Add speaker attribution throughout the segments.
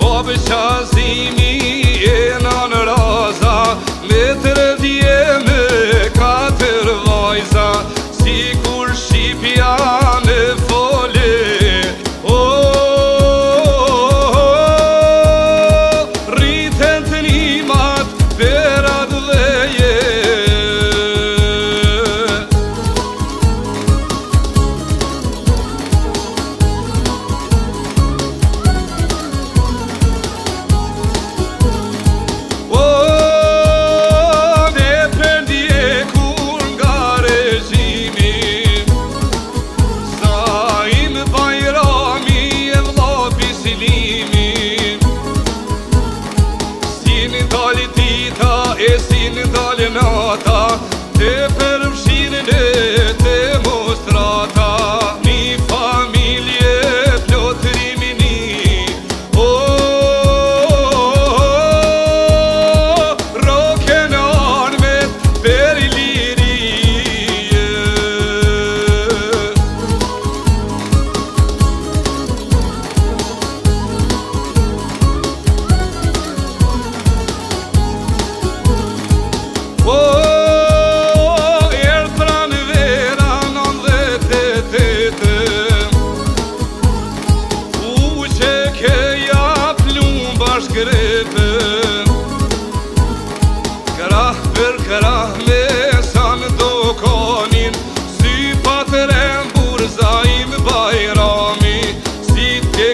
Speaker 1: Po besha zimi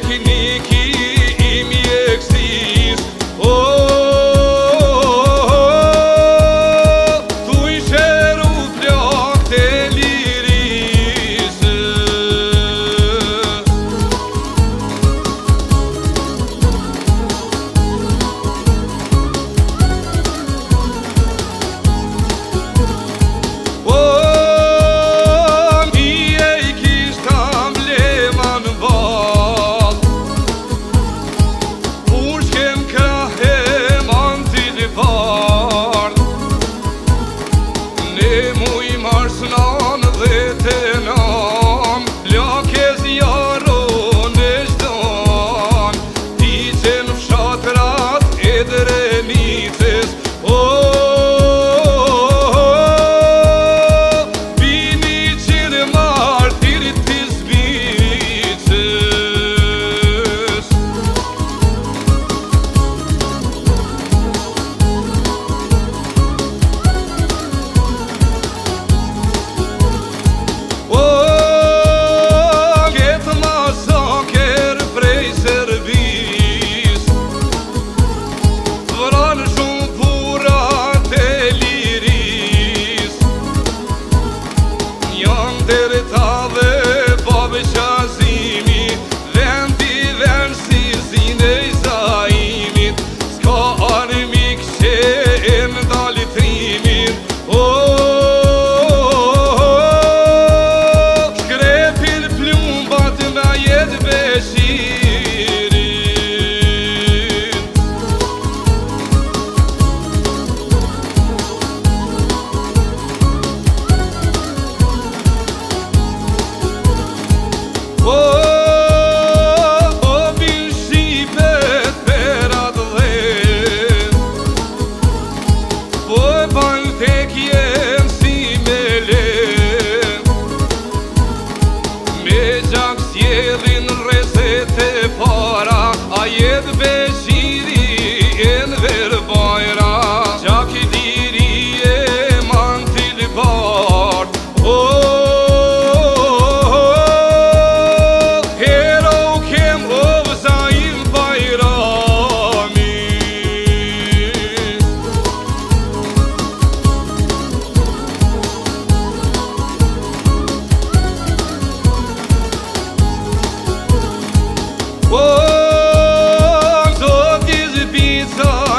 Speaker 1: piquenique तेरे vejo. No.